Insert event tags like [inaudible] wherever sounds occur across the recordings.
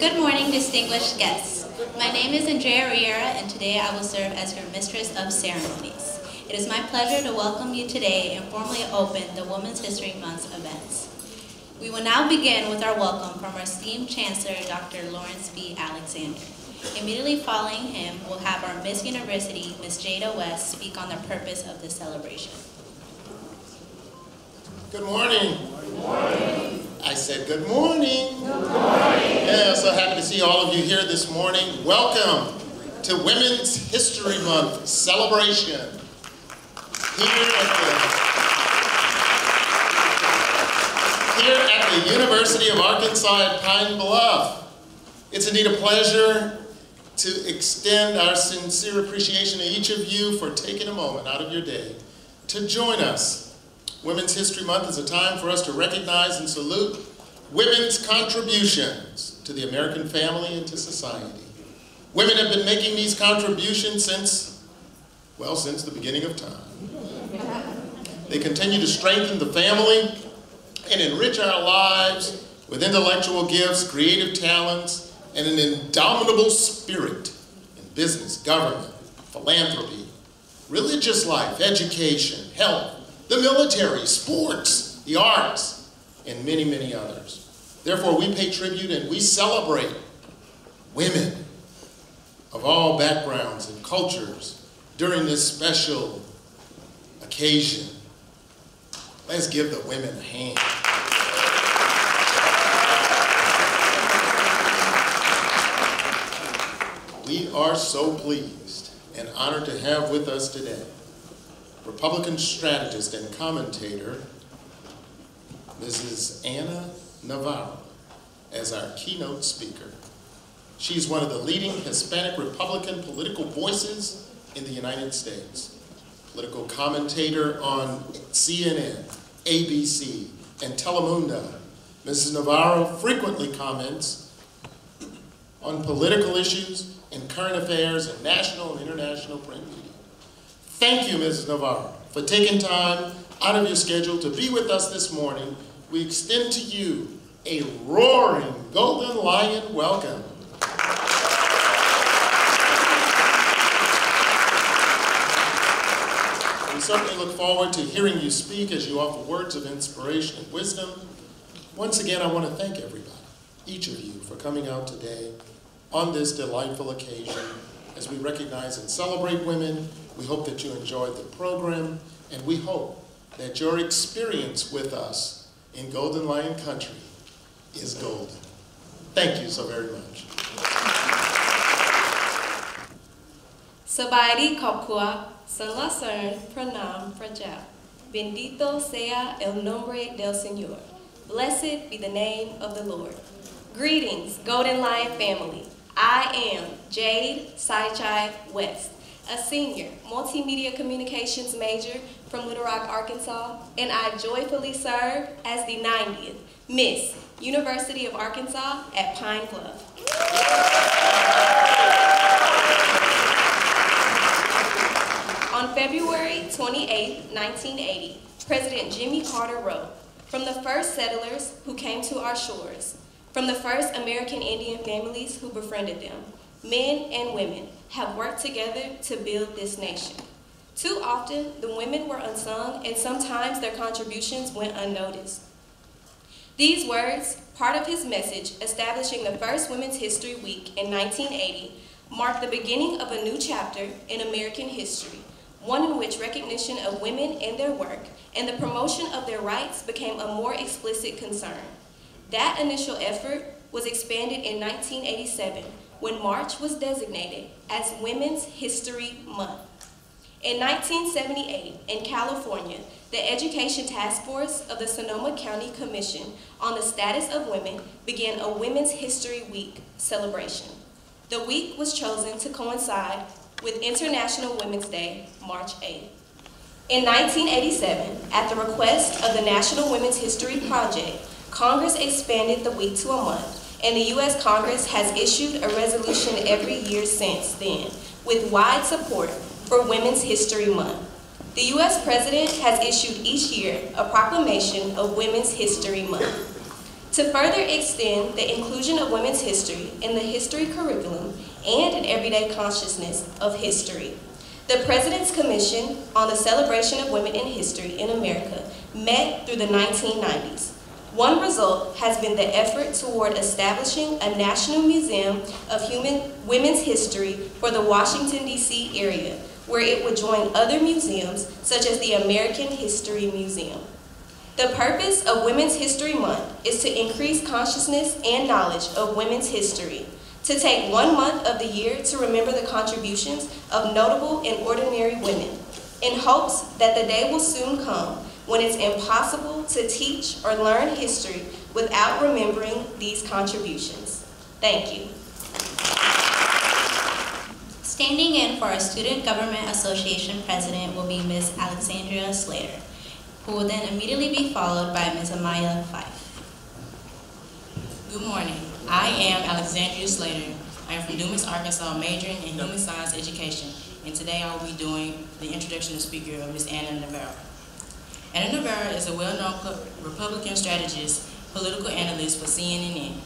Good morning, distinguished guests. My name is Andrea Riera, and today I will serve as your Mistress of Ceremonies. It is my pleasure to welcome you today and formally open the Women's History Month events. We will now begin with our welcome from our esteemed Chancellor, Dr. Lawrence B. Alexander. Immediately following him, we'll have our Miss University, Miss Jada West, speak on the purpose of this celebration. Good morning. Good morning. I said good morning. Good morning. Yeah, so happy to see all of you here this morning. Welcome to Women's History Month celebration here at the, here at the University of Arkansas at Pine Bluff. It's indeed a pleasure to extend our sincere appreciation to each of you for taking a moment out of your day to join us Women's History Month is a time for us to recognize and salute women's contributions to the American family and to society. Women have been making these contributions since, well, since the beginning of time. They continue to strengthen the family and enrich our lives with intellectual gifts, creative talents, and an indomitable spirit in business, government, philanthropy, religious life, education, health, the military, sports, the arts, and many, many others. Therefore, we pay tribute and we celebrate women of all backgrounds and cultures during this special occasion. Let's give the women a hand. We are so pleased and honored to have with us today Republican strategist and commentator, Mrs. Ana Navarro, as our keynote speaker. She's one of the leading Hispanic Republican political voices in the United States. Political commentator on CNN, ABC, and Telemundo. Mrs. Navarro frequently comments on political issues and current affairs in national and international print media. Thank you, Mrs. Navarro, for taking time out of your schedule to be with us this morning. We extend to you a roaring Golden Lion welcome. We certainly look forward to hearing you speak as you offer words of inspiration and wisdom. Once again, I want to thank everybody, each of you, for coming out today on this delightful occasion as we recognize and celebrate women we hope that you enjoyed the program, and we hope that your experience with us in Golden Lion Country is golden. Thank you so very much. Sabayri Kopkua, San Pranam Fragile. Bendito sea el nombre del Señor. Blessed be the name of the Lord. Greetings, Golden Lion family. I am Jade Saichai West a senior multimedia communications major from Little Rock, Arkansas, and I joyfully serve as the 90th Miss University of Arkansas at Pine Bluff. On February 28, 1980, President Jimmy Carter wrote, from the first settlers who came to our shores, from the first American Indian families who befriended them, men and women, have worked together to build this nation. Too often, the women were unsung, and sometimes their contributions went unnoticed. These words, part of his message establishing the first Women's History Week in 1980, marked the beginning of a new chapter in American history, one in which recognition of women and their work and the promotion of their rights became a more explicit concern. That initial effort was expanded in 1987 when March was designated as Women's History Month. In 1978, in California, the Education Task Force of the Sonoma County Commission on the Status of Women began a Women's History Week celebration. The week was chosen to coincide with International Women's Day, March 8. In 1987, at the request of the National Women's History Project, Congress expanded the week to a month and the U.S. Congress has issued a resolution every year since then with wide support for Women's History Month. The U.S. President has issued each year a proclamation of Women's History Month. To further extend the inclusion of women's history in the history curriculum and in everyday consciousness of history, the President's Commission on the Celebration of Women in History in America met through the 1990s. One result has been the effort toward establishing a National Museum of Human Women's History for the Washington, D.C. area, where it would join other museums such as the American History Museum. The purpose of Women's History Month is to increase consciousness and knowledge of women's history, to take one month of the year to remember the contributions of notable and ordinary women, in hopes that the day will soon come when it's impossible to teach or learn history without remembering these contributions. Thank you. Standing in for our Student Government Association President will be Ms. Alexandria Slater, who will then immediately be followed by Ms. Amaya Fife. Good morning. I am Alexandria Slater. I am from Dumas, Arkansas, majoring in human science education, and today I will be doing the introduction of speaker of Ms. Ana Navarro. Ana Navarro is a well-known Republican strategist, political analyst for CNN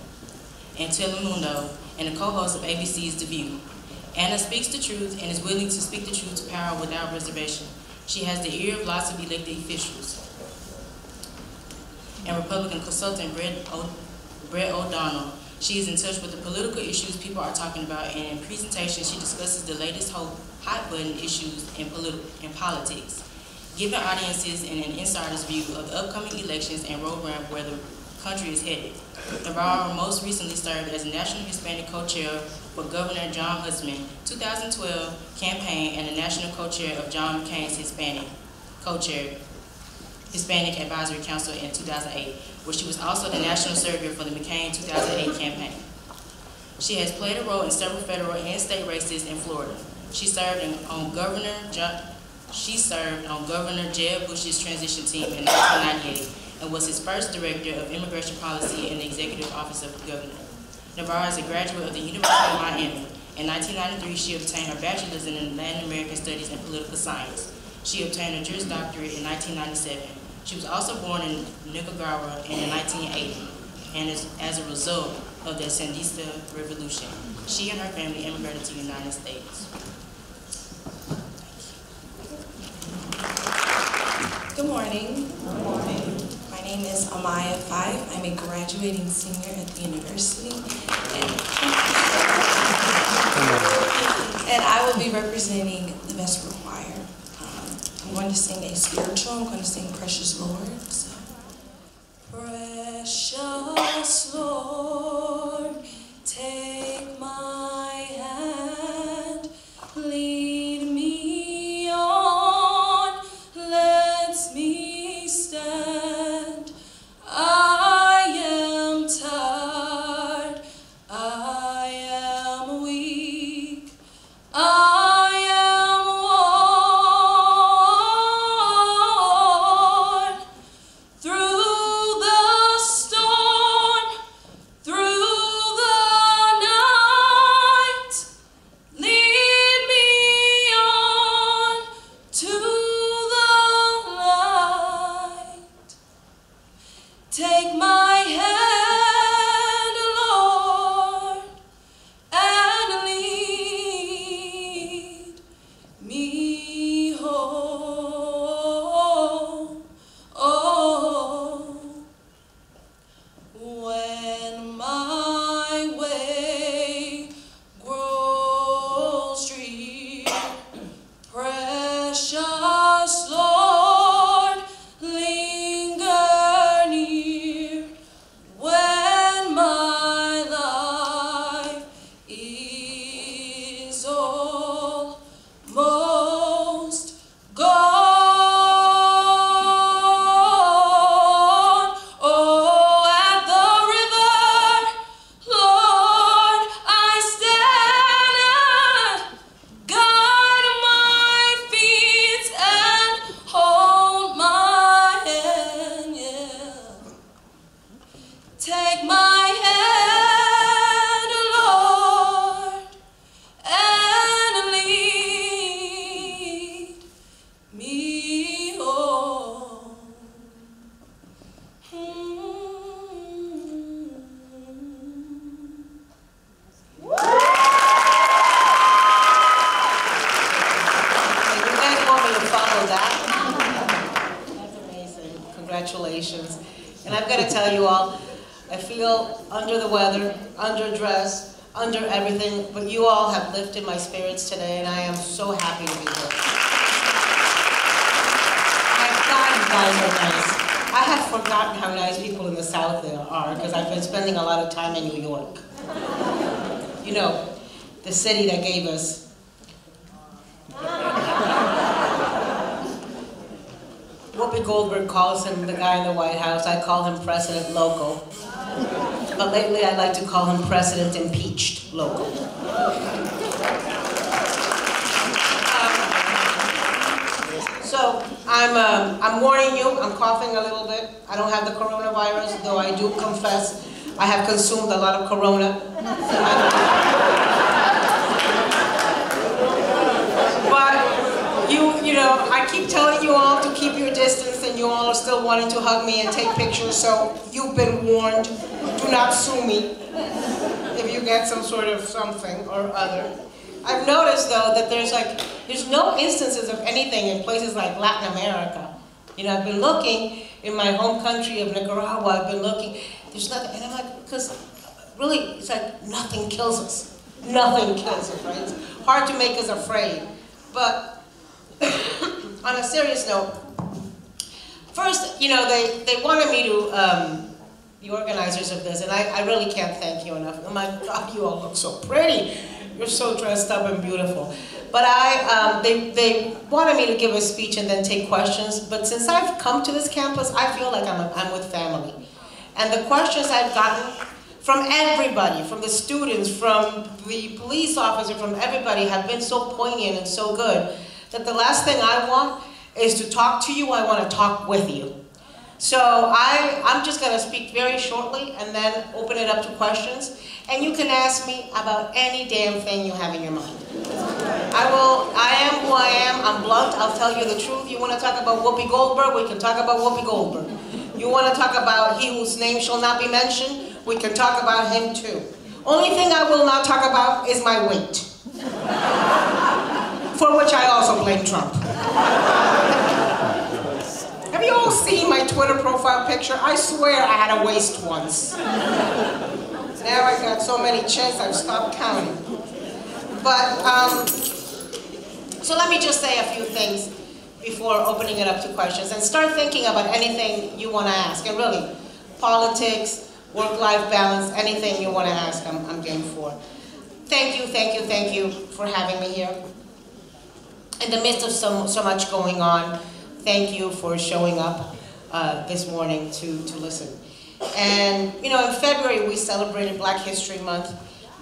and Telemundo, and a co-host of ABC's The View. Ana speaks the truth and is willing to speak the truth to power without reservation. She has the ear of lots of elected officials. And Republican consultant Brett, O'Donnell. She is in touch with the political issues people are talking about, and in presentation, she discusses the latest hot button issues in, in politics, giving audiences and an insider's view of the upcoming elections and roadmap where the country is headed. Navarro most recently served as National Hispanic Co-Chair for Governor Jon Huntsman's 2012 campaign and the National Co-Chair of John McCain's Hispanic Co-Chair Hispanic Advisory Council in 2008, where she was also the National Surrogate for the McCain 2008 campaign. She has played a role in several federal and state races in Florida. She served on Governor John, she served on Governor Jeb Bush's transition team in 1998 and was his first director of immigration policy in the executive office of the governor. Navarro is a graduate of the University of Miami. In 1993, she obtained her bachelor's in Latin American Studies and Political Science. She obtained a Juris Doctorate in 1997. She was also born in Nicaragua in 1980, and as a result of the Sandinista Revolution, she and her family immigrated to the United States. Morning. Good morning My name is Amaya Fife. I'm a graduating senior at the university. And, [laughs] and I will be representing the Vesper Choir. Um, I'm going to sing a spiritual. I'm going to sing Precious Lord. So. Precious Lord, city that gave us Whoopi Goldberg calls him the guy in the White House. I call him President Loco. But lately I like to call him President Impeached Loco. Um, So I'm, um, I'm warning you, I'm coughing a little bit. I don't have the coronavirus, though I do confess I have consumed a lot of corona. But you, you know, I keep telling you all to keep your distance and you all are still wanting to hug me and take pictures, so you've been warned. Do not sue me if you get some sort of something or other. I've noticed though that there's like, there's no instances of anything in places like Latin America. You know, I've been looking in my home country of Nicaragua, I've been looking, there's nothing, and I'm like, because really, it's like nothing kills us. Nothing kills us, right? It's hard to make us afraid. But [coughs] on a serious note, first, you know, they, they wanted me to, um, the organizers of this, and I, I really can't thank you enough. Oh my God, you all look so pretty. You're so dressed up and beautiful. But I, um, they, they wanted me to give a speech and then take questions, but since I've come to this campus, I feel like I'm, a, I'm with family. And the questions I've gotten from everybody, from the students, from the police officer, from everybody, have been so poignant and so good that the last thing I want is to talk to you, I want to talk with you. So I, I'm just going to speak very shortly and then open it up to questions. And you can ask me about any damn thing you have in your mind. I will, I am who I am, I'm blunt, I'll tell you the truth. You want to talk about Whoopi Goldberg, we can talk about Whoopi Goldberg. You want to talk about he whose name shall not be mentioned, we can talk about him too. Only thing I will not talk about is my weight. For which I also blame Trump. Have you all seen my Twitter profile picture? I swear I had a waist once. Now I've got so many chins I've stopped counting. But, um, so let me just say a few things before opening it up to questions and start thinking about anything you want to ask. And really, politics, work-life balance, anything you want to ask, I'm, I'm game for. Thank you, thank you, thank you for having me here. In the midst of so, so much going on, thank you for showing up uh, this morning to, to listen. And, you know, in February we celebrated Black History Month.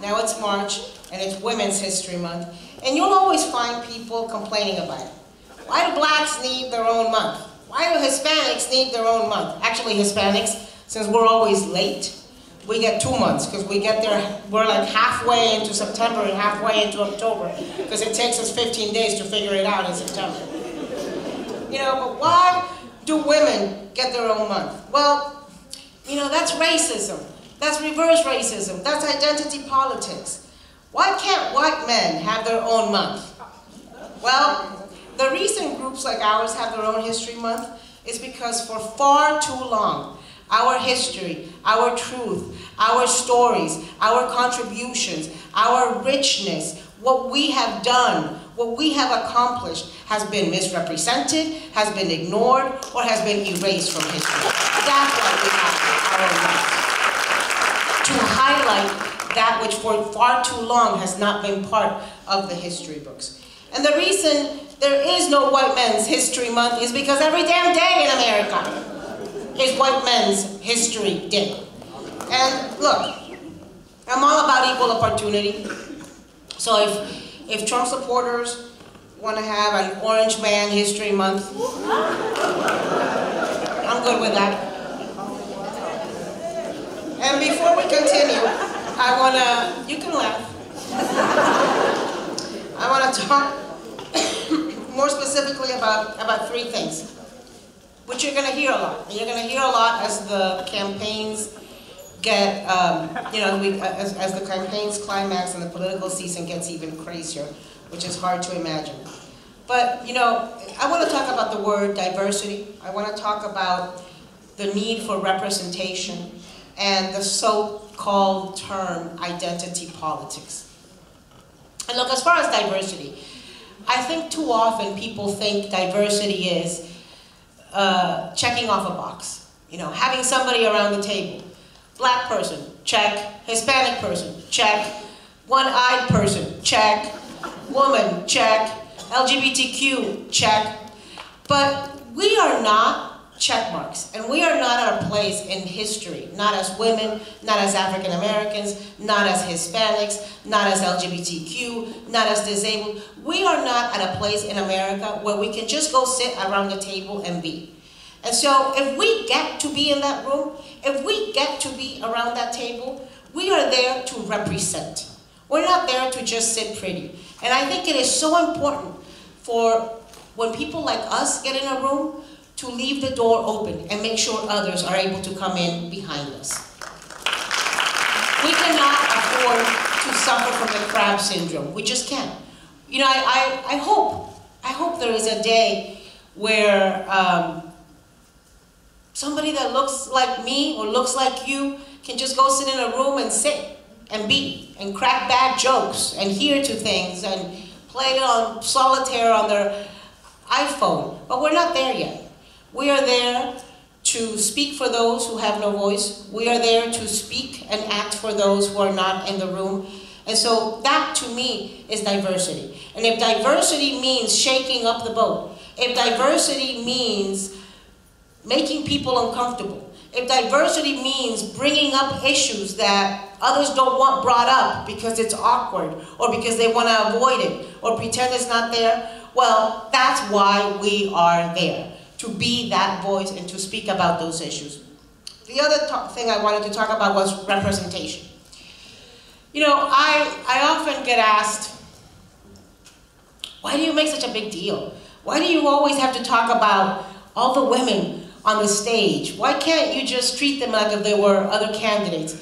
Now it's March, and it's Women's History Month. And you'll always find people complaining about it. Why do blacks need their own month? Why do Hispanics need their own month? Actually, Hispanics, since we're always late, we get two months because we get there, we're like halfway into September and halfway into October because it takes us 15 days to figure it out in September. You know, but why do women get their own month? Well, you know, that's racism. That's reverse racism. That's identity politics. Why can't white men have their own month? Well, the reason groups like ours have their own history month is because for far too long, our history, our truth, our stories, our contributions, our richness, what we have done, what we have accomplished has been misrepresented, has been ignored, or has been erased from history. That's why we have our month. To highlight that which for far too long has not been part of the history books. And the reason there is no White Men's History Month is because every damn day in America is White Men's History Day. And look, I'm all about equal opportunity. So if, if Trump supporters want to have an Orange Man History Month, I'm good with that. And before we continue, I want to, you can laugh. I want to talk [coughs] more specifically about, about three things, which you're going to hear a lot. And you're going to hear a lot as the campaigns get, um, you know, we, as, as the campaigns climax and the political season gets even crazier, which is hard to imagine. But, you know, I want to talk about the word diversity. I want to talk about the need for representation and the so-called term identity politics. And look, as far as diversity, I think too often people think diversity is uh, checking off a box. You know, having somebody around the table. Black person, check. Hispanic person, check. One-eyed person, check. Woman, check. LGBTQ, check. But we are not check marks. And we are not at a place in history, not as women, not as African Americans, not as Hispanics, not as LGBTQ, not as disabled. We are not at a place in America where we can just go sit around the table and be. And so if we get to be in that room, if we get to be around that table, we are there to represent. We're not there to just sit pretty. And I think it is so important for when people like us get in a room to leave the door open and make sure others are able to come in behind us. We cannot afford to suffer from the crab syndrome. We just can't. You know, I, I, I hope, I hope there is a day where um, somebody that looks like me or looks like you can just go sit in a room and sit and be and crack bad jokes and hear to things and play on solitaire on their iPhone. But we're not there yet. We are there to speak for those who have no voice. We are there to speak and act for those who are not in the room. And so that to me is diversity. And if diversity means shaking up the boat, if diversity means making people uncomfortable, if diversity means bringing up issues that others don't want brought up because it's awkward or because they want to avoid it or pretend it's not there, well, that's why we are there to be that voice and to speak about those issues. The other thing I wanted to talk about was representation. You know, I, I often get asked, why do you make such a big deal? Why do you always have to talk about all the women on the stage? Why can't you just treat them like if they were other candidates?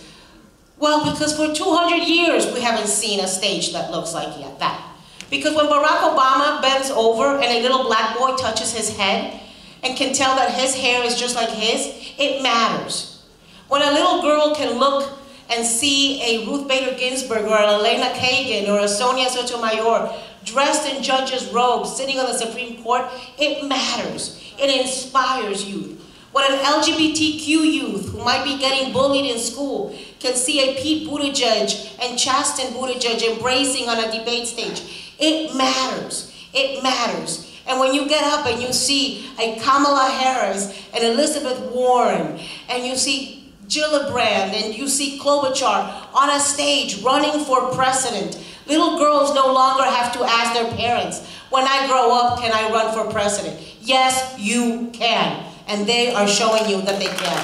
Well, because for 200 years we haven't seen a stage that looks like that. Because when Barack Obama bends over and a little black boy touches his head, and can tell that his hair is just like his, it matters. When a little girl can look and see a Ruth Bader Ginsburg or a Elena Kagan or a Sonia Sotomayor dressed in judge's robes sitting on the Supreme Court, it matters. It inspires youth. When an LGBTQ youth who might be getting bullied in school can see a Pete Buttigieg and Chasten Buttigieg embracing on a debate stage, it matters. It matters. And when you get up and you see a Kamala Harris and Elizabeth Warren, and you see Gillibrand and you see Klobuchar on a stage running for president, little girls no longer have to ask their parents, when I grow up, can I run for president? Yes, you can. And they are showing you that they can.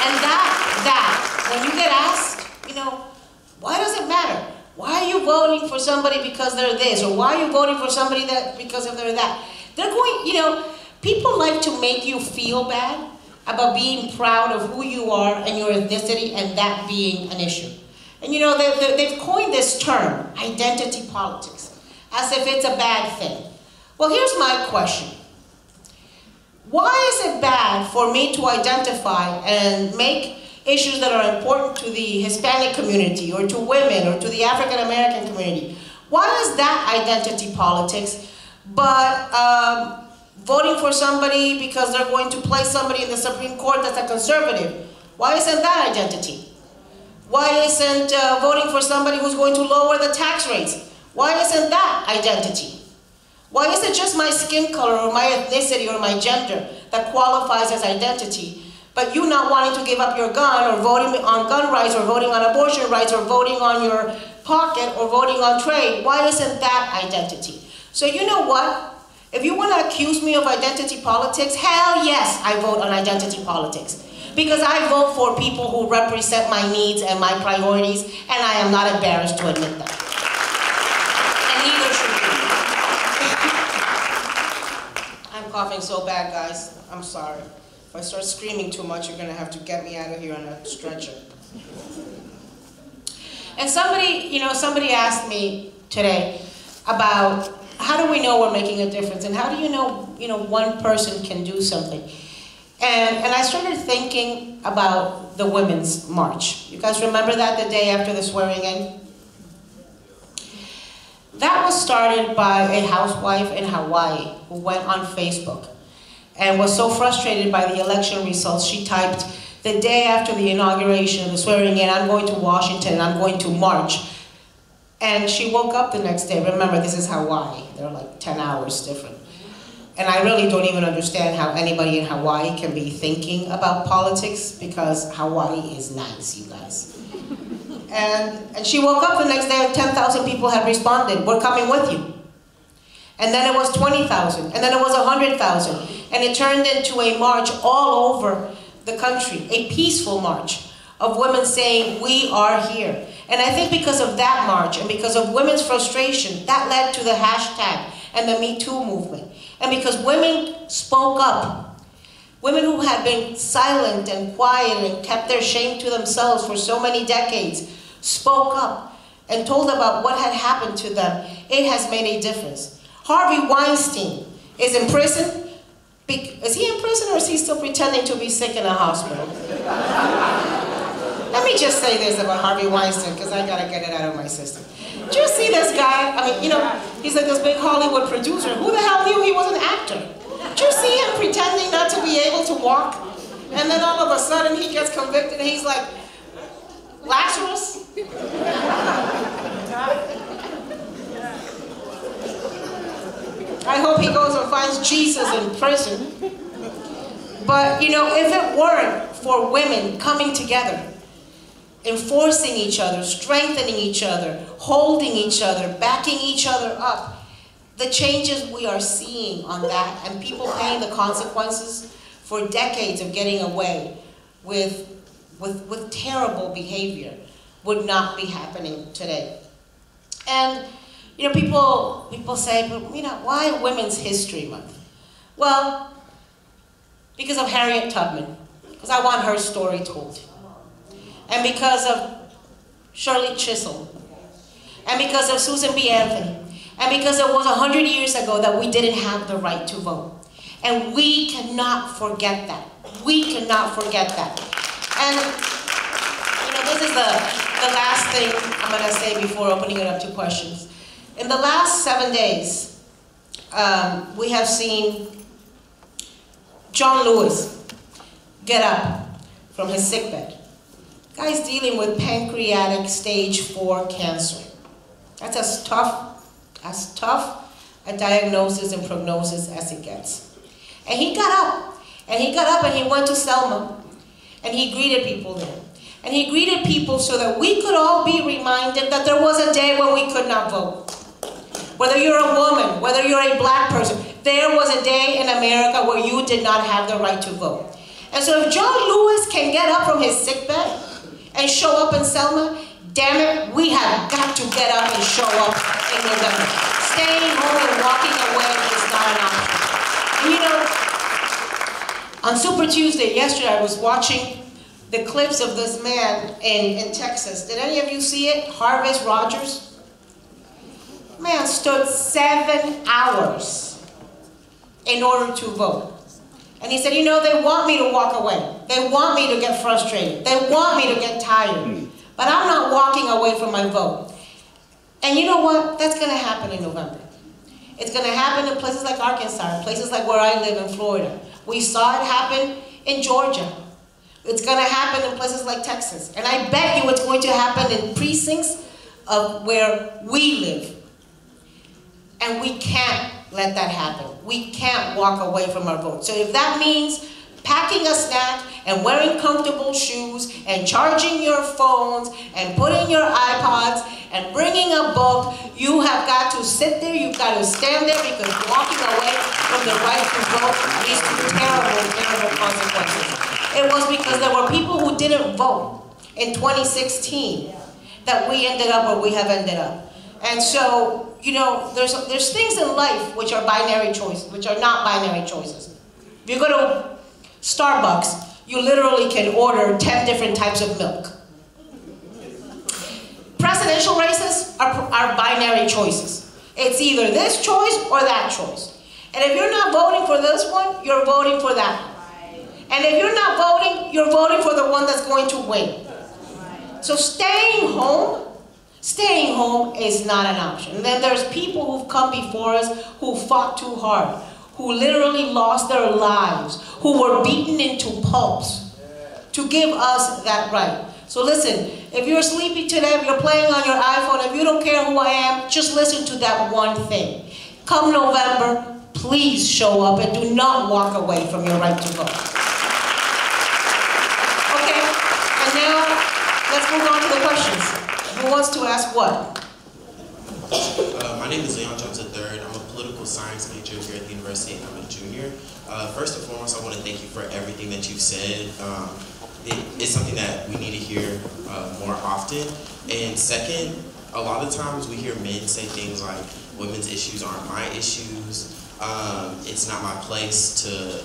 And that, that, when you get asked, you know, why does it matter? Why are you voting for somebody because they're this? Or why are you voting for somebody that because of they're that? They're going, you know, people like to make you feel bad about being proud of who you are and your ethnicity and that being an issue. And you know, they, they've coined this term, identity politics, as if it's a bad thing. Well, here's my question. Why is it bad for me to identify and make issues that are important to the Hispanic community or to women or to the African American community. Why is that identity politics? But um, voting for somebody because they're going to place somebody in the Supreme Court that's a conservative, why isn't that identity? Why isn't uh, voting for somebody who's going to lower the tax rates? Why isn't that identity? Why is it just my skin color or my ethnicity or my gender that qualifies as identity? But you not wanting to give up your gun or voting on gun rights or voting on abortion rights or voting on your pocket or voting on trade, why isn't that identity? So you know what? If you want to accuse me of identity politics, hell yes, I vote on identity politics. Because I vote for people who represent my needs and my priorities, and I am not embarrassed to admit that. And neither should you. [laughs] I'm coughing so bad, guys. I'm sorry. If I start screaming too much, you're going to have to get me out of here on a stretcher. And somebody, you know, somebody asked me today about how do we know we're making a difference and how do you know, you know, one person can do something? And, and I started thinking about the Women's March. You guys remember that the day after the swearing in? That was started by a housewife in Hawaii who went on Facebook and was so frustrated by the election results, she typed, the day after the inauguration the swearing in, I'm going to Washington I'm going to march. And she woke up the next day. Remember, this is Hawaii. They're like 10 hours different. And I really don't even understand how anybody in Hawaii can be thinking about politics because Hawaii is nice, you guys. And, and she woke up the next day and 10,000 people had responded, we're coming with you. And then it was 20,000, and then it was 100,000. And it turned into a march all over the country, a peaceful march of women saying, we are here. And I think because of that march and because of women's frustration, that led to the hashtag and the Me Too movement. And because women spoke up, women who had been silent and quiet and kept their shame to themselves for so many decades, spoke up and told about what had happened to them, it has made a difference. Harvey Weinstein is in prison. Is he in prison or is he still pretending to be sick in a hospital? Let me just say this about Harvey Weinstein because I gotta get it out of my system. Did you see this guy? I mean, you know, he's like this big Hollywood producer. Who the hell knew he was an actor? Did you see him pretending not to be able to walk? And then all of a sudden he gets convicted and he's like, Lazarus? I hope he goes and finds Jesus in prison. But, you know, if it weren't for women coming together, enforcing each other, strengthening each other, holding each other, backing each other up, the changes we are seeing on that and people paying the consequences for decades of getting away with, with, with terrible behavior would not be happening today. And you know, people, people say, but you know, why Women's History Month? Well, because of Harriet Tubman, because I want her story told. And because of Shirley Chisholm. And because of Susan B. Anthony. And because it was 100 years ago that we didn't have the right to vote. And we cannot forget that. We cannot forget that. And, you know, this is the, the last thing I'm going to say before opening it up to questions. In the last seven days, um, we have seen John Lewis get up from his sickbed. Guy's dealing with pancreatic stage four cancer. That's as tough, as tough a diagnosis and prognosis as it gets. And he got up, and he got up and he went to Selma, and he greeted people there. And he greeted people so that we could all be reminded that there was a day when we could not vote. Whether you're a woman, whether you're a black person, there was a day in America where you did not have the right to vote. And so if John Lewis can get up from his sickbed and show up in Selma, damn it, we have got to get up and show up in November. Staying home and walking away is not an option. You know, on Super Tuesday, yesterday, I was watching the clips of this man in, in Texas. Did any of you see it? Hervis Rogers? Man stood seven hours in order to vote. And he said, you know, they want me to walk away. They want me to get frustrated. They want me to get tired. Hmm. But I'm not walking away from my vote. And you know what? That's going to happen in November. It's going to happen in places like Arkansas, places like where I live in Florida. We saw it happen in Georgia. It's going to happen in places like Texas. And I bet you it's going to happen in precincts of where we live. And we can't let that happen. We can't walk away from our vote. So if that means packing a snack and wearing comfortable shoes and charging your phones and putting your iPods and bringing a book, you have got to sit there, you've got to stand there because walking away from the right to vote leads to terrible, terrible consequences. It was because there were people who didn't vote in 2016 that we ended up where we have ended up. And so, you know, there's, there's things in life which are binary choices, which are not binary choices. If you go to Starbucks, you literally can order 10 different types of milk. Presidential races are, are binary choices. It's either this choice or that choice. And if you're not voting for this one, you're voting for that one. And if you're not voting, you're voting for the one that's going to win. So staying home, staying home is not an option. Then there's people who've come before us who fought too hard, who literally lost their lives, who were beaten into pulps to give us that right. So listen, if you're sleepy today, if you're playing on your iPhone, if you don't care who I am, just listen to that one thing. Come November, please show up and do not walk away from your right to vote. Okay, and now let's move on to the questions. Who wants to ask what? Uh, my name is Leon Jones III. I'm a political science major here at the university, and I'm a junior. Uh, first and foremost, I want to thank you for everything that you've said. Um, it, it's something that we need to hear uh, more often. And second, a lot of times we hear men say things like, women's issues aren't my issues. Um, it's not my place to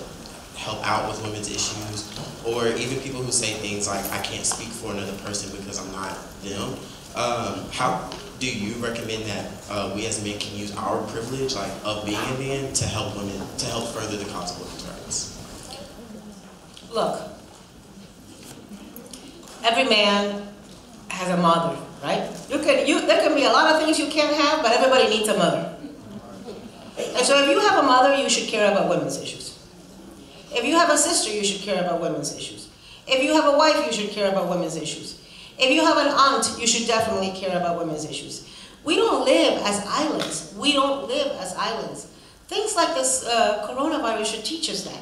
help out with women's issues. Or even people who say things like, I can't speak for another person because I'm not them. Um, how do you recommend that uh, we as men can use our privilege, like of being a man, to help women, to help further the cause of women's rights? Look, every man has a mother, right? You can, you, there can be a lot of things you can't have, but everybody needs a mother. And so if you have a mother, you should care about women's issues. If you have a sister, you should care about women's issues. If you have a wife, you should care about women's issues. If you have an aunt, you should definitely care about women's issues. We don't live as islands. We don't live as islands. Things like this uh, coronavirus should teach us that.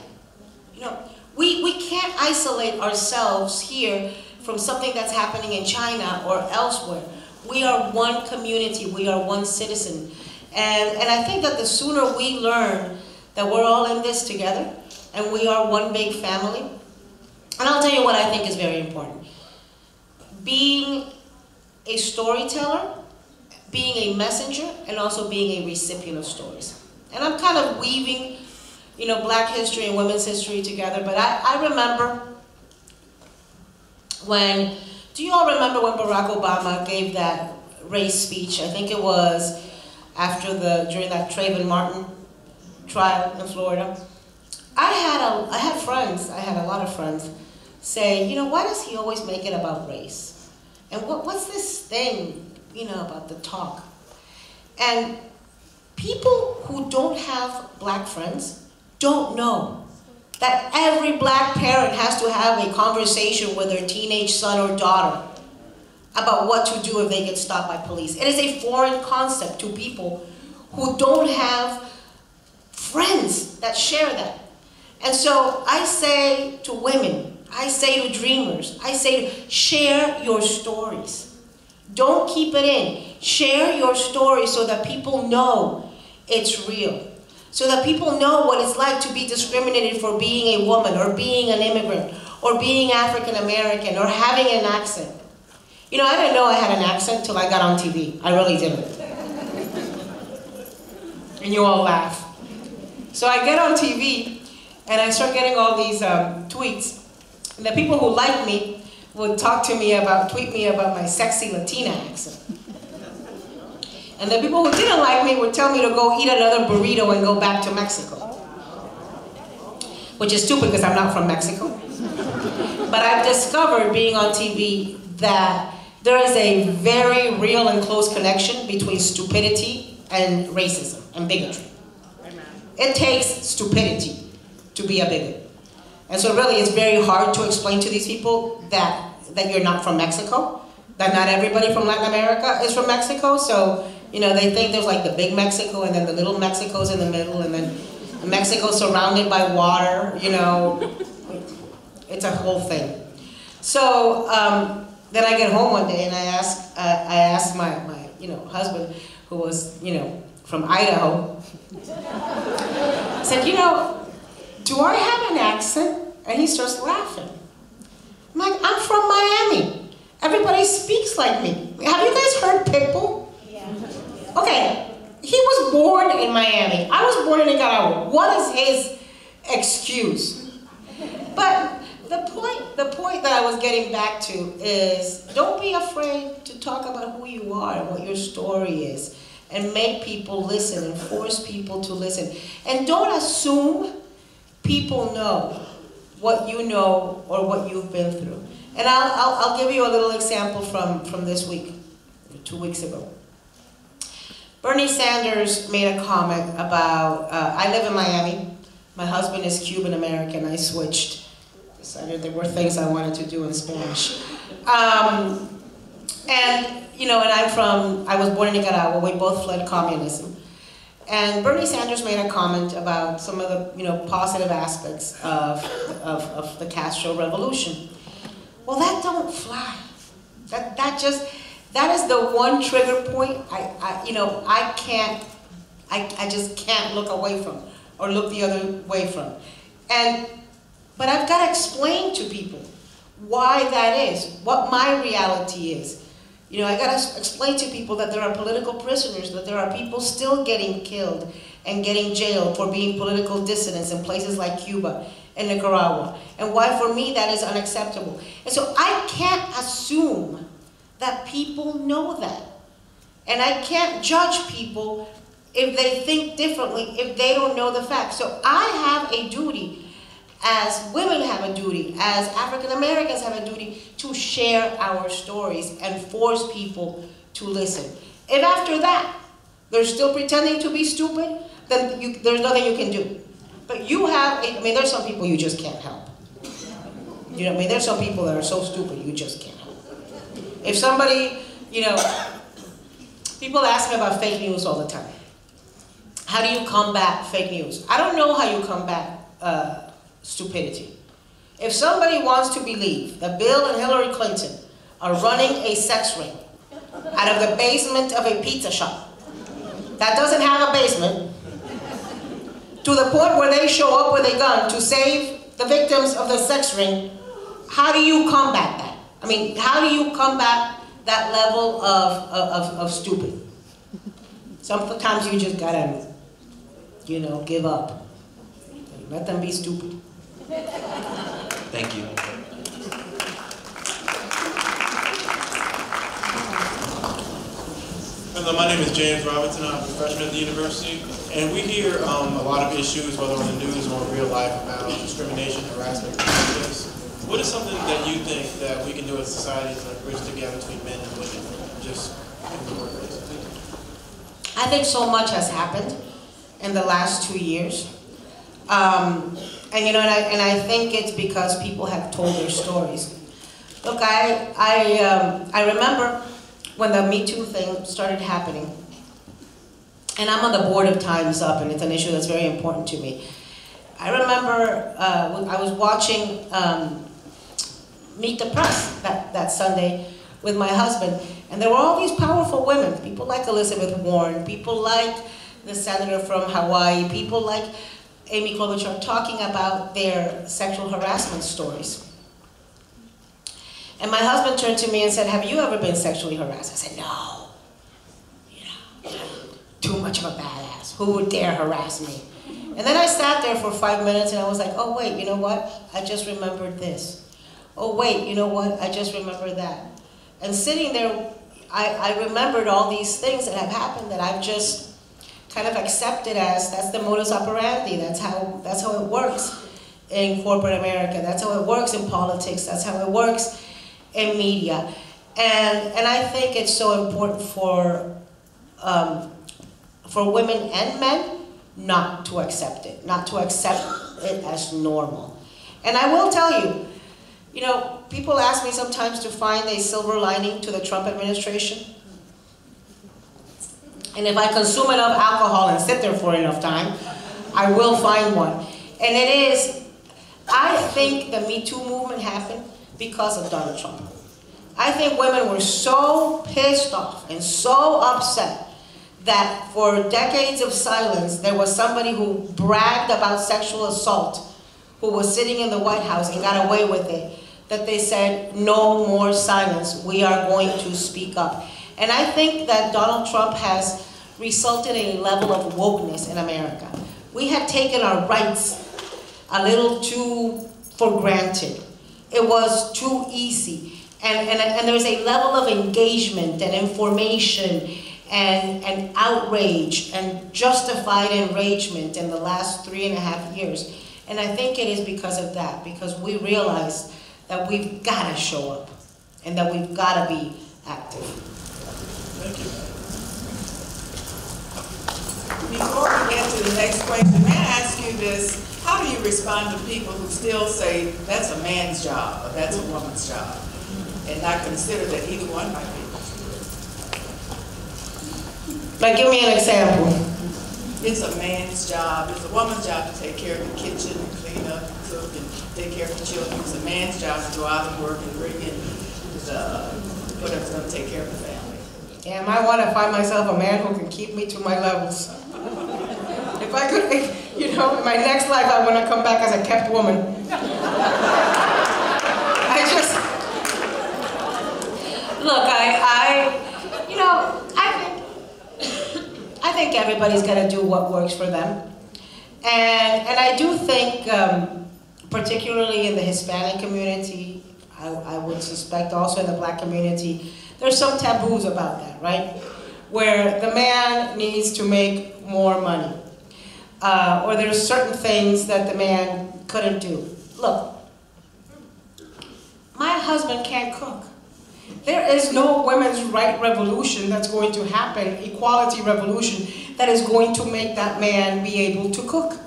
You know, we, we can't isolate ourselves here from something that's happening in China or elsewhere. We are one community, we are one citizen. And, and I think that the sooner we learn that we're all in this together and we are one big family, and I'll tell you what I think is very important. Being a storyteller, being a messenger, and also being a recipient of stories. And I'm kind of weaving, you know, black history and women's history together, but I, I remember when, do you all remember when Barack Obama gave that race speech? I think it was after the, during that Trayvon Martin trial in Florida. I had, a, I had friends, I had a lot of friends, say, you know, why does he always make it about race? And what, what's this thing, you know, about the talk? And people who don't have black friends don't know that every black parent has to have a conversation with their teenage son or daughter about what to do if they get stopped by police. It is a foreign concept to people who don't have friends that share that. And so I say to women, I say to dreamers, I say to share your stories. Don't keep it in. Share your story so that people know it's real. So that people know what it's like to be discriminated for being a woman or being an immigrant or being African American or having an accent. You know, I didn't know I had an accent till I got on TV. I really didn't. and you all laugh. So I get on TV and I start getting all these um, tweets. The people who like me would talk to me about, tweet me about my sexy Latina accent. And the people who didn't like me would tell me to go eat another burrito and go back to Mexico. Which is stupid because I'm not from Mexico. But I've discovered being on TV that there is a very real and close connection between stupidity and racism and bigotry. It takes stupidity to be a bigot. And so really it's very hard to explain to these people that, that you're not from Mexico, that not everybody from Latin America is from Mexico, so you know, they think there's like the big Mexico and then the little Mexico's in the middle and then Mexico surrounded by water, you know. [laughs] It's a whole thing. So um, then I get home one day and I ask, uh, I asked my, my, you know, husband, who was, you know, from Idaho, [laughs] said, you know, do I have an accent? And he starts laughing. I'm like, I'm from Miami. Everybody speaks like me. Have you guys heard Pitbull? Yeah. Okay, he was born in Miami. I was born in Nicaragua. What is his excuse? But the point, the point that I was getting back to is don't be afraid to talk about who you are and what your story is and make people listen and force people to listen. And don't assume people know what you know or what you've been through. And I'll, I'll, I'll give you a little example from, from this week, two weeks ago. Bernie Sanders made a comment about, uh, I live in Miami. My husband is Cuban American. I switched, decided there were things I wanted to do in Spanish. Um, and, you know, and I'm from, I was born in Nicaragua. We both fled communism. And Bernie Sanders made a comment about some of the, you know, positive aspects of, of, of the Castro revolution. Well, that don't fly. That, that just, that is the one trigger point I, I you know, I can't, I, I just can't look away from or look the other way from. And, but I've got to explain to people why that is, what my reality is. You know, I got to explain to people that there are political prisoners, that there are people still getting killed and getting jailed for being political dissidents in places like Cuba and Nicaragua, and why for me that is unacceptable. And so I can't assume that people know that. And I can't judge people if they think differently, if they don't know the facts. So I have a duty, as women have a duty, as African Americans have a duty, to share our stories and force people to listen. If after that, they're still pretending to be stupid, then you, there's nothing you can do. But you have, I mean, there's some people you just can't help. You know, I mean, there's some people that are so stupid you just can't help. If somebody, you know, people ask me about fake news all the time. How do you combat fake news? I don't know how you combat uh, stupidity. If somebody wants to believe that Bill and Hillary Clinton are running a sex ring out of the basement of a pizza shop that doesn't have a basement, to the point where they show up with a gun to save the victims of the sex ring, how do you combat that? I mean, how do you combat that level of, of, of stupid? Sometimes you just gotta, you know, give up. Let them be stupid. Thank you. Hello, my name is James Robinson. I'm a freshman at the university, and we hear um, a lot of issues, whether on the news or in real life, about discrimination, harassment, and prejudice. What is something that you think that we can do as a society to bridge the gap between men and women, just in the workplace? I think so much has happened in the last two years. Um, and you know, and I, and I think it's because people have told their stories. Look, I, I, um, I remember when the Me Too thing started happening, and I'm on the board of Time's Up, and it's an issue that's very important to me. I remember uh, I was watching um, Meet the Press that, that Sunday with my husband, and there were all these powerful women, people like Elizabeth Warren, people like the senator from Hawaii, people like Amy Klobuchar talking about their sexual harassment stories. And my husband turned to me and said, have you ever been sexually harassed? I said, no. You know, too much of a badass. Who would dare harass me? And then I sat there for five minutes and I was like, oh wait, you know what? I just remembered this. Oh wait, you know what? I just remembered that. And sitting there, I, I remembered all these things that have happened that I've just kind of accepted as that's the modus operandi. That's how that's how it works in corporate America. That's how it works in politics. That's how it works in media. And and I think it's so important for um, for women and men not to accept it, not to accept it as normal. And I will tell you, you know, people ask me sometimes to find a silver lining to the Trump administration. And if I consume enough alcohol and sit there for enough time, I will find one. And it is, I think the Me Too movement happened because of Donald Trump. I think women were so pissed off and so upset that for decades of silence, there was somebody who bragged about sexual assault, who was sitting in the White House and got away with it, that they said, no more silence, we are going to speak up. And I think that Donald Trump has resulted in a level of wokeness in America. We have taken our rights a little too for granted. It was too easy. And, and, and there's a level of engagement and information and, and outrage and justified enragement in the last three and a half years. And I think it is because of that, because we realize that we've got to show up and that we've got to be active. Thank you. Before we get to the next question, may I ask you this? How do you respond to people who still say that's a man's job or that's a woman's job? And not consider that either one might be? Like, give me an example. It's a man's job, it's a woman's job to take care of the kitchen and clean up, and cook, and take care of the children. It's a man's job to go out and work and bring in the, whatever's gonna take care of the family. Damn, I want to find myself a man who can keep me to my levels. If I could, you know, in my next life, I want to come back as a kept woman. I just, look, I, I, you know, I think, I think everybody's got to do what works for them. And, and I do think, um, particularly in the Hispanic community, I, I would suspect also in the black community, there's some taboos about that, right? Where the man needs to make more money. Uh, or there's certain things that the man couldn't do. Look, my husband can't cook. There is no women's right revolution that's going to happen, equality revolution, that is going to make that man be able to cook.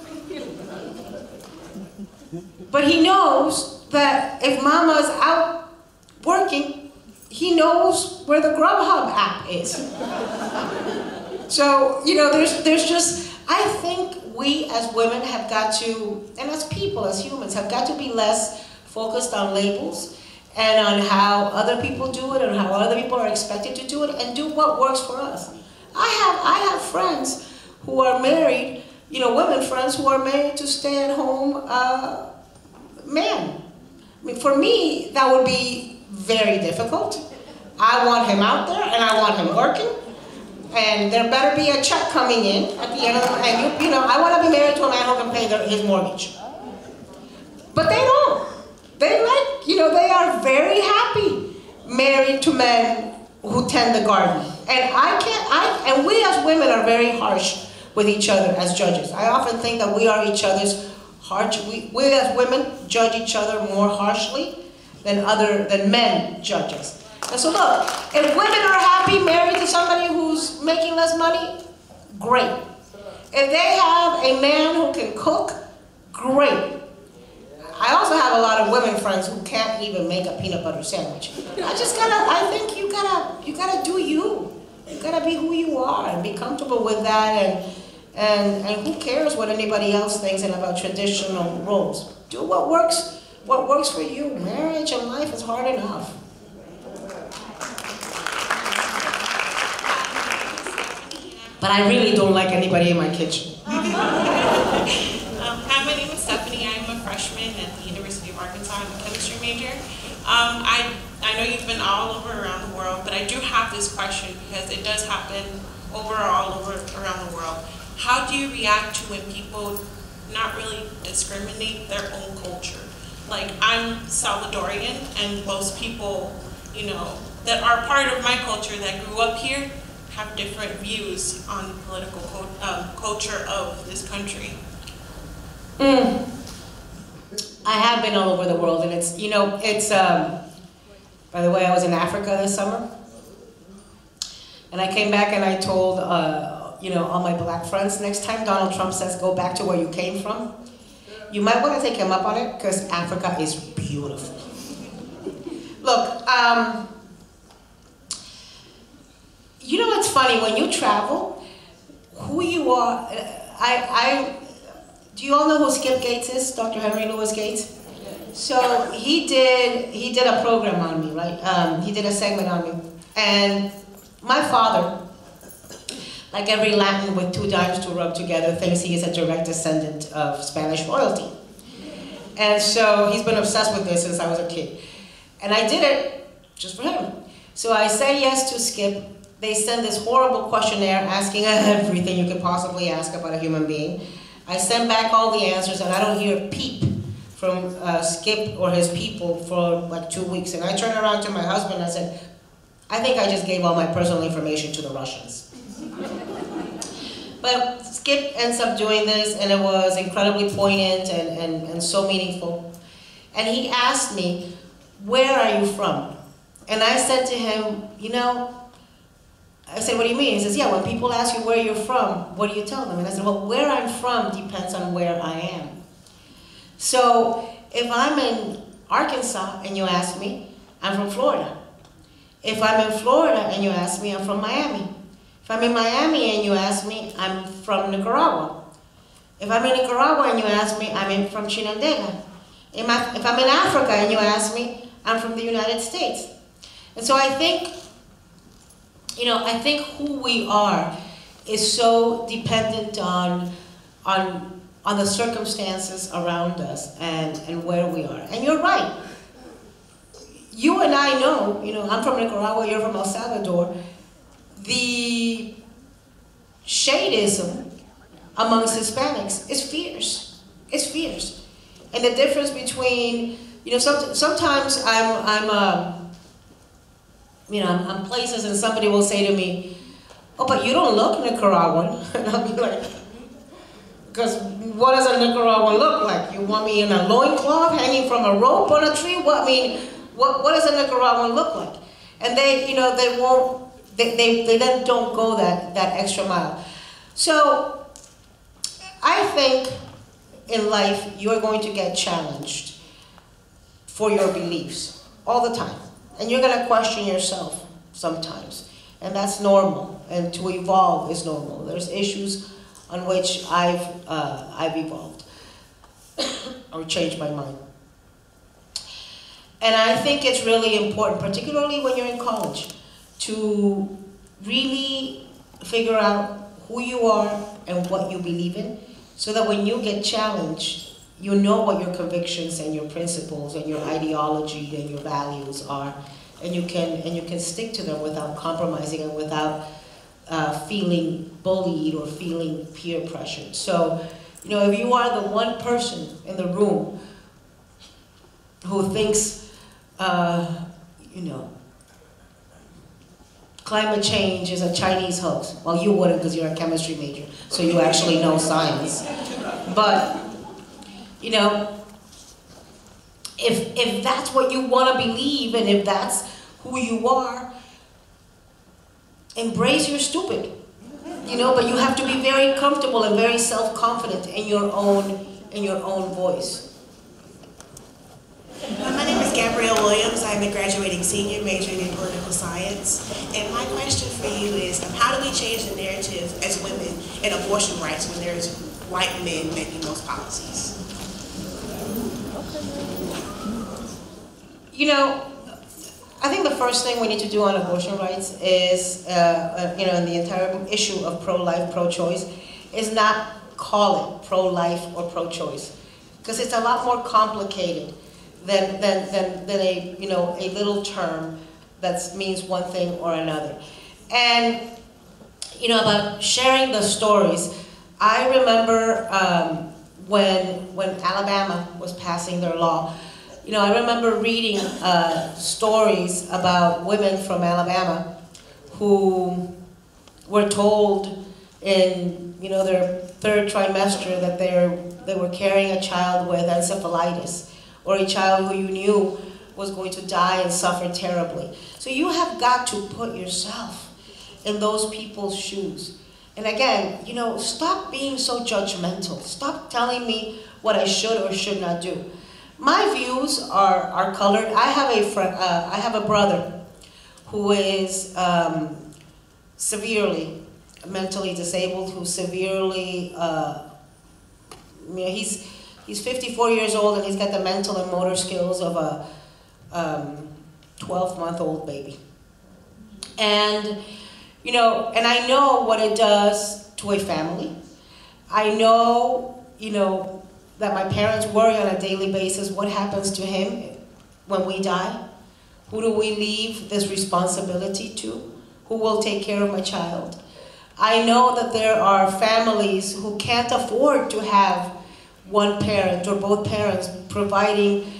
But he knows that if mama's out working, he knows where the Grubhub app is. so, you know, there's, there's just, I think we as women have got to, and as people, as humans, have got to be less focused on labels and on how other people do it and how other people are expected to do it and do what works for us. I have, I have friends who are married, you know, women friends who are married to stay at home uh, men. I mean, for me, that would be very difficult. I want him out there and I want him working. And there better be a check coming in at the end of the and you, you know, I want to be married to a man who can pay their, his mortgage. But they don't. They like, you know, they are very happy married to men who tend the garden. And I can't, I, and we as women are very harsh with each other as judges. I often think that we are each other's harsh, we, we as women judge each other more harshly than other, than men judge us. And so look, if women are happy married to somebody who's making less money, great. If they have a man who can cook, great. I also have a lot of women friends who can't even make a peanut butter sandwich. I just gotta, I think you gotta, you gotta do you. You gotta be who you are and be comfortable with that and, and, and who cares what anybody else thinks and about traditional roles. Do what works, what works for you. Marriage and life is hard enough. But I really don't like anybody in my kitchen. [laughs] Um, hi, my name is Stephanie. I'm a freshman at the University of Arkansas. I'm a chemistry major. Um, I, I know you've been all over around the world, but I do have this question because it does happen over all over around the world. How do you react to when people not really discriminate their own culture? Like, I'm Salvadorian, and most people, you know, that are part of my culture that grew up here have different views on the political um, culture of this country. Mm. I have been all over the world, and it's, you know, it's, um, by the way, I was in Africa this summer, and I came back and I told, uh, you know, all my black friends, next time Donald Trump says go back to where you came from, you might want to take him up on it, because Africa is beautiful. Look, um, you know what's funny, when you travel, who you are, I, I, do you all know who Skip Gates is, Dr. Henry Louis Gates? So he did, he did a program on me, right? Um, he did a segment on me. And my father, like every Latin with two dimes to rub together, thinks he is a direct descendant of Spanish royalty. And so he's been obsessed with this since I was a kid. And I did it just for him. So I say yes to Skip, they send this horrible questionnaire asking [laughs] everything you could possibly ask about a human being. I send back all the answers and I don't hear a peep from uh, Skip or his people for like two weeks. And I turn around to my husband and I said, I think I just gave all my personal information to the Russians. But Skip ends up doing this, and it was incredibly poignant and, and, and so meaningful. And he asked me, Where are you from? And I said to him, You know, I said, What do you mean? He says, Yeah, when people ask you where you're from, what do you tell them? And I said, Well, where I'm from depends on where I am. So if I'm in Arkansas and you ask me, I'm from Florida. If I'm in Florida and you ask me, I'm from Miami. If I'm in Miami and you ask me, I'm from Nicaragua. If I'm in Nicaragua and you ask me, I'm in, from Chinandega. If I'm in Africa and you ask me, I'm from the United States. And so I think, you know, I think who we are is so dependent on, on, on the circumstances around us and, and where we are. And you're right. You and I know, you know, I'm from Nicaragua, you're from El Salvador. The shadeism amongst Hispanics is fierce. It's fierce. And the difference between, you know, some, sometimes I'm, I'm um, you know, I'm, I'm places and somebody will say to me, oh, but you don't look Nicaraguan. [laughs] And I'll be like, because what does a Nicaraguan look like? You want me in a loincloth hanging from a rope on a tree? What, I mean, what, what does a Nicaraguan look like? And they, you know, they won't, they, they, they then don't go that, that extra mile. So I think in life you're going to get challenged for your beliefs all the time. And you're going to question yourself sometimes. And that's normal. And to evolve is normal. There's issues on which I've, uh, I've evolved [coughs] or changed my mind. And I think it's really important, particularly when you're in college, to really figure out who you are and what you believe in so that when you get challenged, you know what your convictions and your principles and your ideology and your values are and you can and you can stick to them without compromising and without uh, feeling bullied or feeling peer pressured. So, you know, if you are the one person in the room who thinks, uh, you know, climate change is a Chinese hoax. Well, you wouldn't because you're a chemistry major, so you actually know science. But, you know, if, if that's what you want to believe and if that's who you are, embrace your stupid. You know, but you have to be very comfortable and very self-confident in your own in your own voice. My name is Gabrielle Williams. I'm a graduating senior majoring in political science. And my question for you is, um, how do we change the narrative as women in abortion rights when there's white men making those policies? You know, I think the first thing we need to do on abortion rights is, uh, uh, you know, in the entire issue of pro-life, pro-choice, is not call it pro-life or pro-choice. Because it's a lot more complicated than, than, than, than a, you know, a little term that means one thing or another. And, you know, about sharing the stories, I remember um, when, when Alabama was passing their law, you know, I remember reading uh, stories about women from Alabama who were told in, you know, their third trimester that they're, they were carrying a child with encephalitis or a child who you knew was going to die and suffer terribly. So you have got to put yourself in those people's shoes. And again, you know, stop being so judgmental. Stop telling me what I should or should not do. My views are, are colored. I have a friend, uh, I have a brother who is um, severely mentally disabled, who's severely, uh, you know, he's, he's 54 years old and he's got the mental and motor skills of a 12-month-old um, baby. And, you know, and I know what it does to a family. I know, you know, that my parents worry on a daily basis what happens to him when we die? Who do we leave this responsibility to? Who will take care of my child? I know that there are families who can't afford to have one parent or both parents providing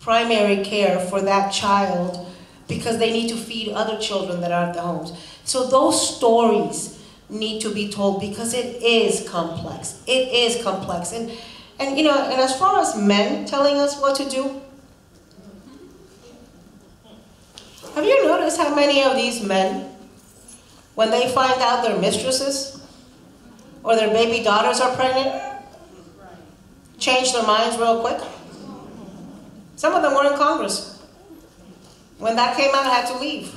primary care for that child because they need to feed other children that are at the homes. So those stories need to be told because it is complex. It is complex. And, and you know, and as far as men telling us what to do, have you noticed how many of these men, when they find out their mistresses or their baby daughters are pregnant, change their minds real quick? Some of them were in Congress. When that came out, I had to leave.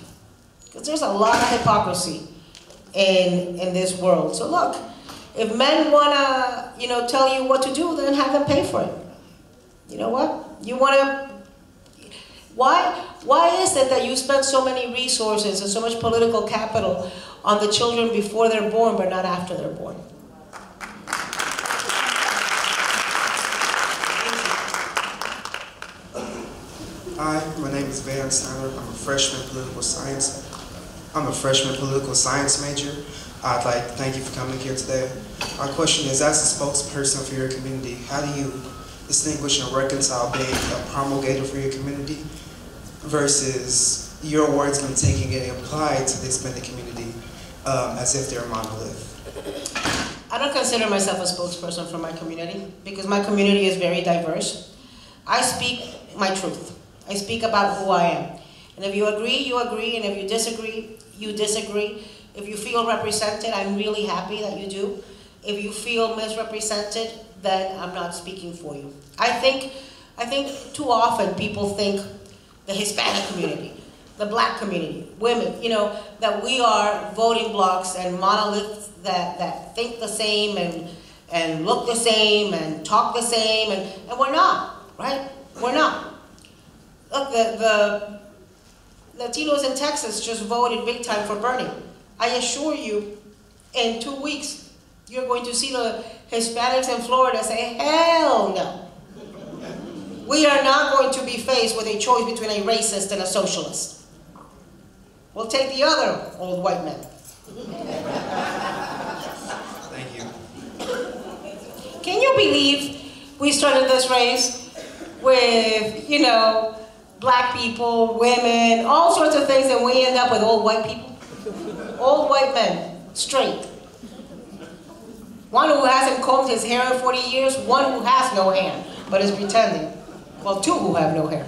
Because there's a lot of hypocrisy in, in this world. So look, if men want to, you know, tell you what to do, then have them pay for it. You know what? You want to, why, why is it that you spend so many resources and so much political capital on the children before they're born, but not after they're born? Hi, my name is Van Steiner. I'm a freshman political science. I'm a freshman political science major. I'd like to thank you for coming here today. My question is, as a spokesperson for your community, how do you distinguish and reconcile being a promulgator for your community versus your words and taking and applied to the Hispanic community um, as if they're a monolith? I don't consider myself a spokesperson for my community because my community is very diverse. I speak my truth. I speak about who I am. And if you agree, you agree, and if you disagree, you disagree. If you feel represented, I'm really happy that you do. If you feel misrepresented, then I'm not speaking for you. I think, I think too often people think the Hispanic community, the black community, women, you know, that we are voting blocks and monoliths that, that think the same and, and look the same and talk the same, and, and we're not, right? We're not. Look, the, the Latinos in Texas just voted big time for Bernie. I assure you, in two weeks, you're going to see the Hispanics in Florida say, hell no. We are not going to be faced with a choice between a racist and a socialist. We'll take the other old white man. Thank you. Can you believe we started this race with, you know, black people, women, all sorts of things, and we end up with old white people? Old white men, straight. One who hasn't combed his hair in 40 years, one who has no hair, but is pretending. Well, two who have no hair.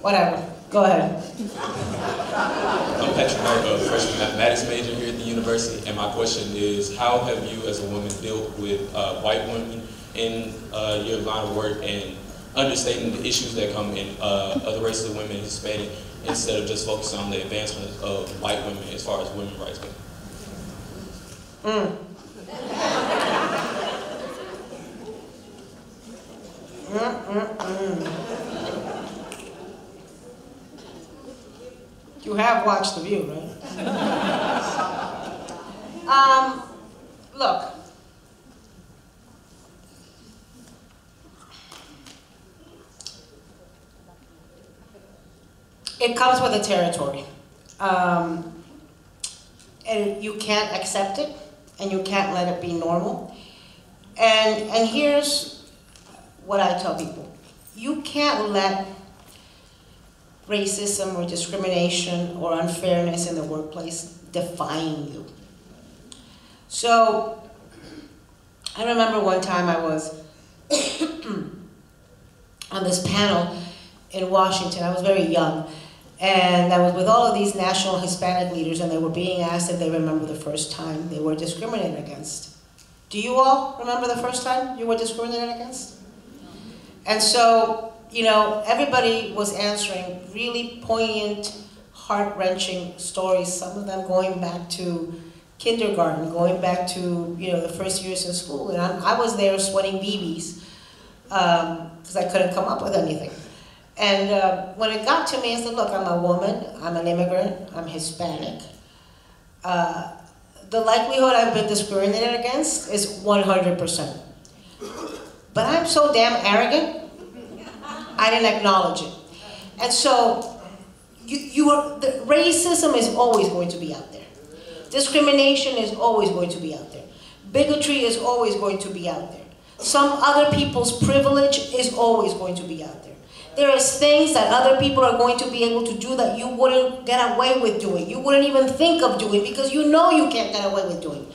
Whatever. Go ahead. I'm Patrick Knight, a freshman mathematics major here at the university, and my question is, how have you as a woman dealt with uh, white women in uh, your line of work and understanding the issues that come in uh, other races of women, Hispanic, instead of just focusing on the advancement of white women as far as women's rights go? Mm. Mm, mm, mm. You have watched The View, right? um, look. It comes with the territory. Um, and you can't accept it, and you can't let it be normal. And, and here's what I tell people. You can't let racism or discrimination or unfairness in the workplace define you. So, I remember one time I was [coughs] on this panel in Washington. I was very young. And I was with all of these national Hispanic leaders, and they were being asked if they remember the first time they were discriminated against. Do you all remember the first time you were discriminated against? And so, you know, everybody was answering really poignant, heart-wrenching stories, some of them going back to kindergarten, going back to, you know, the first years in school. And I, I was there sweating BBs because um, I couldn't come up with anything. And uh, when it got to me, I said, look, I'm a woman, I'm an immigrant, I'm Hispanic. Uh, the likelihood I've been discriminated against is 100%. But I'm so damn arrogant, I didn't acknowledge it. And so, you, you are, the, racism is always going to be out there. Discrimination is always going to be out there. Bigotry is always going to be out there. Some other people's privilege is always going to be out there. There is things that other people are going to be able to do that you wouldn't get away with doing. You wouldn't even think of doing because you know you can't get away with doing.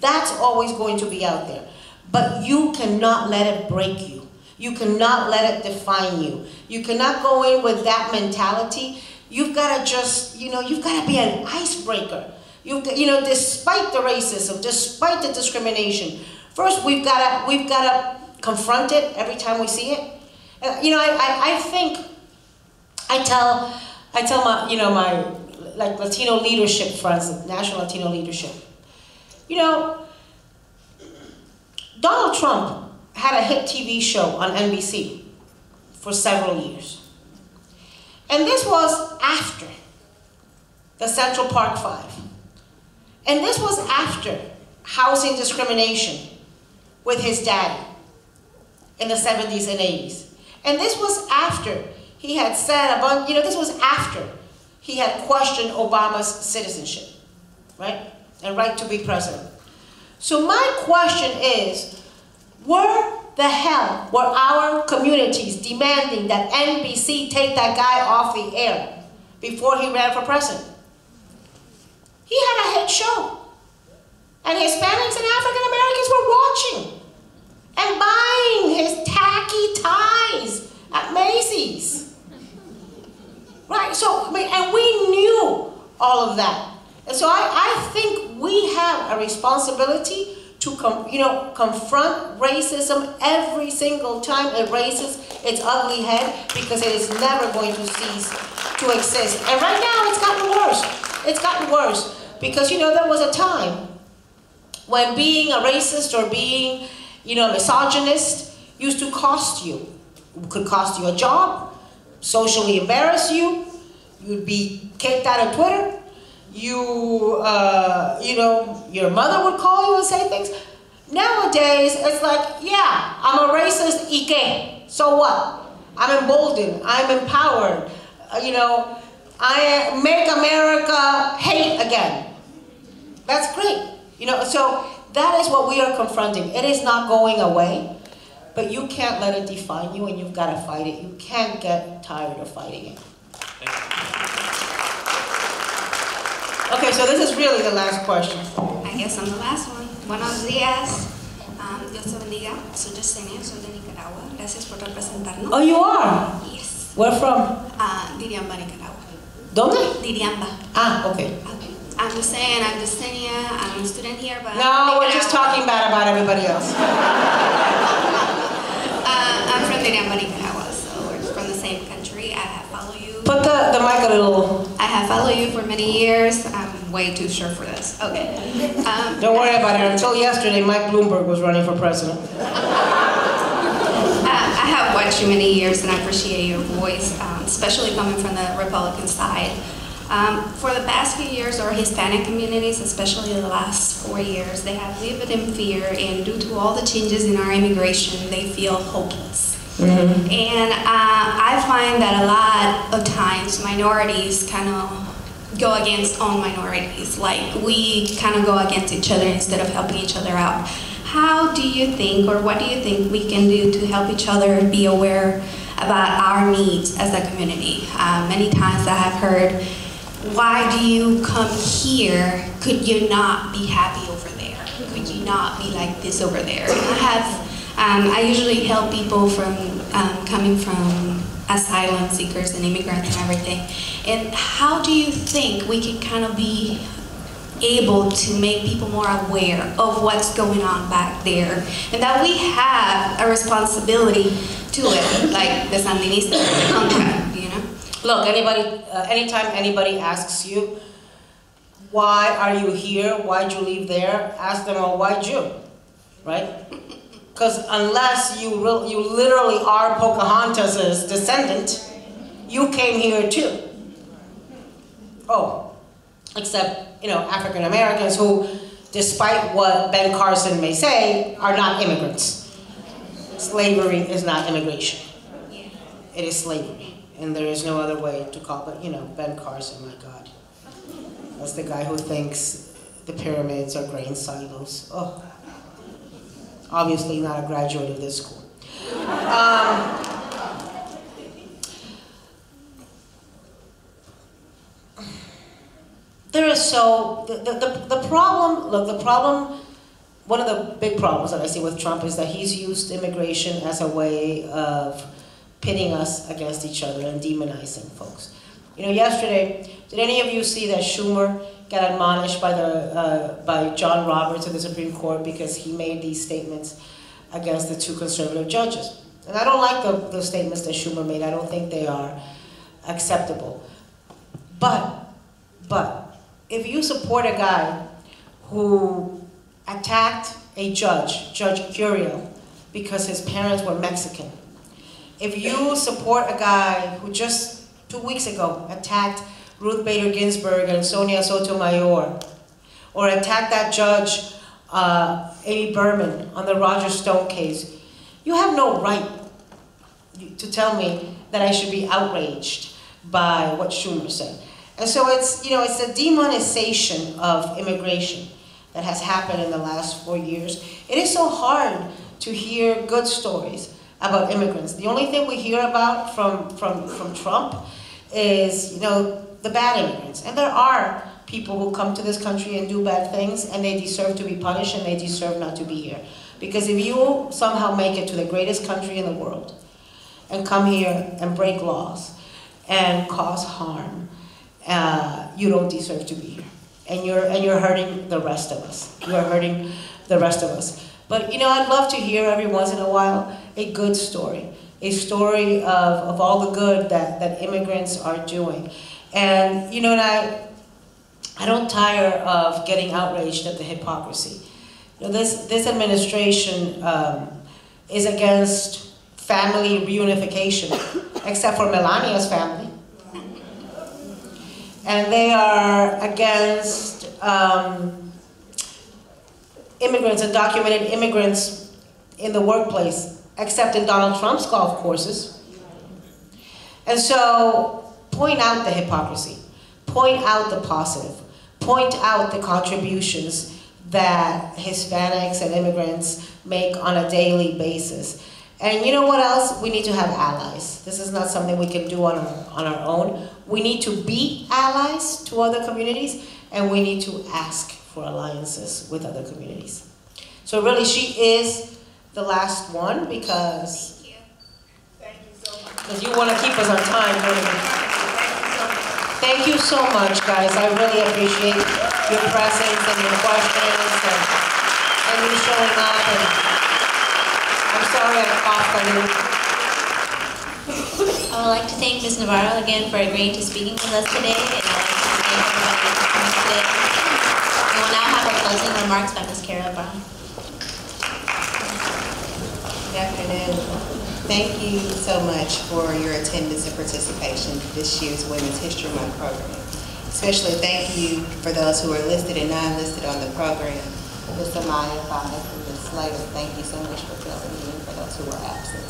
That's always going to be out there. But you cannot let it break you. You cannot let it define you. You cannot go in with that mentality. You've got to just, you know, you've got to be an icebreaker. You've you know, despite the racism, despite the discrimination, first we've got to, we've got to confront it every time we see it. Uh, you know, I, I, I think, I tell, I tell my, you know, my like Latino leadership friends, national Latino leadership, you know, Donald Trump had a hit TV show on NBC for several years. And this was after the Central Park Five. And this was after housing discrimination with his daddy in the 70s and 80s. And this was after he had said a bunch, you know, this was after he had questioned Obama's citizenship, right? And right to be president. So my question is, where the hell were our communities demanding that NBC take that guy off the air before he ran for president? He had a hit show. And Hispanics and African Americans were watching and buying his tacky ties at Macy's. Right? So, and we knew all of that. And so I, I think we have a responsibility to com, you know, confront racism every single time it raises its ugly head because it is never going to cease to exist. And right now it's gotten worse. It's gotten worse because, you know, there was a time when being a racist or being, you know, misogynist used to cost you. It could cost you a job, socially embarrass you, you'd be kicked out of Twitter, you, uh, you know, your mother would call you and say things. Nowadays, it's like, yeah, I'm a racist, Ike. So what? I'm emboldened. I'm empowered. Uh, you know, I make America hate again. That's great. You know, so that is what we are confronting. It is not going away, but you can't let it define you, and you've got to fight it. You can't get tired of fighting it. Okay, so this is really the last question. I guess I'm the last one. Buenos días. Um, Dios te bendiga. Soy Yesenia, soy de Nicaragua. Gracias por representarnos. Oh, you are? Yes. Where from? Uh, Diriamba, Nicaragua. ¿Dónde? Diriamba. Ah, okay. Okay. I'm just saying, I'm Yesenia. I'm a student here, but No, we're just talking bad about everybody else. [laughs] uh, I'm from Diriamba, Nicaragua, so we're from the same country. I have followed you. Put the, the mic a little. I have followed you for many years. I'm way too sure for this. Okay. Um, Don't worry about it. [laughs] Until yesterday, Mike Bloomberg was running for president. [laughs] Uh, I have watched you many years and I appreciate your voice, um, especially coming from the Republican side. Um, for the past few years, our Hispanic communities, especially the last four years, they have lived in fear and due to all the changes in our immigration, they feel hopeless. And uh, I find that a lot of times minorities kind of go against own minorities. Like we kind of go against each other instead of helping each other out. How do you think, or what do you think we can do to help each other be aware about our needs as a community? Uh, many times I have heard, why do you come here? Could you not be happy over there? Could you not be like this over there? I have, um, I usually help people from um, coming from asylum seekers and immigrants and everything. And how do you think we can kind of be able to make people more aware of what's going on back there and that we have a responsibility to it, like the Sandinista contract, you know? Look, anybody, uh, anytime anybody asks you, why are you here? Why'd you leave there? Ask them, well, why'd you? Right? Because unless you, you literally are Pocahontas' descendant, you came here too. Oh, except, you know, African Americans who, despite what Ben Carson may say, are not immigrants. Slavery is not immigration. It is slavery and there is no other way to call but you know Ben Carson, my God, that's the guy who thinks the pyramids are grain silos. Oh, obviously not a graduate of this school. Um, there is so the, the, the problem. Look, the problem. One of the big problems that I see with Trump is that he's used immigration as a way of pitting us against each other and demonizing folks. You know, yesterday, did any of you see that Schumer got admonished by the uh, by John Roberts of the Supreme Court because he made these statements against the two conservative judges? And I don't like the, the statements that Schumer made. I don't think they are acceptable. But, but, if you support a guy who attacked a judge, Judge Curiel, because his parents were Mexican, if you support a guy who just two weeks ago attacked Ruth Bader Ginsburg and Sonia Sotomayor, or attacked that judge, uh, Amy Berman, on the Roger Stone case, you have no right to tell me that I should be outraged by what Schumer said. And so it's, you know, it's a demonization of immigration that has happened in the last four years. It is so hard to hear good stories about immigrants. The only thing we hear about from, from, from Trump is, you know, the bad immigrants. And there are people who come to this country and do bad things and they deserve to be punished and they deserve not to be here. Because if you somehow make it to the greatest country in the world and come here and break laws and cause harm, uh, you don't deserve to be here. And you're, and you're hurting the rest of us. You're hurting the rest of us. But you know, I'd love to hear every once in a while a good story, a story of, of all the good that, that immigrants are doing. And you know, and I, I don't tire of getting outraged at the hypocrisy. You know, this, this administration um, is against family reunification, [coughs] except for Melania's family. And they are against um, immigrants, undocumented immigrants in the workplace, except in Donald Trump's golf courses. And so, point out the hypocrisy, point out the positive, point out the contributions that Hispanics and immigrants make on a daily basis. And you know what else? We need to have allies. This is not something we can do on our, on our own. We need to be allies to other communities, and we need to ask for alliances with other communities. So really, she is the last one because because you want to keep us on time, don't you? Thank you so much, guys. I really appreciate your presence and your questions and, and you showing up. And I'm sorry I coughed on you. I would like to thank Ms. Navarro again for agreeing to speaking with us today, and I'd like to thank everybody for coming today. We will now have our closing remarks by Ms. Carol Brown. Good afternoon. Thank you so much for your attendance and participation this year's Women's History Month program. Especially thank you for those who are listed and non-listed on the program. Ms. Amaya Fife and Ms. Slater, thank you so much for filling in for those who are absent.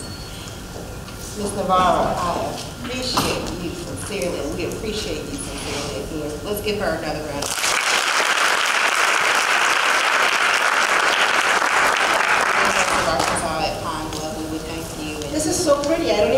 Ms. Navarro, I appreciate you sincerely, we appreciate you sincerely. Let's give her another round. of Arkansas at Pine Bluff, we would thank you. and- This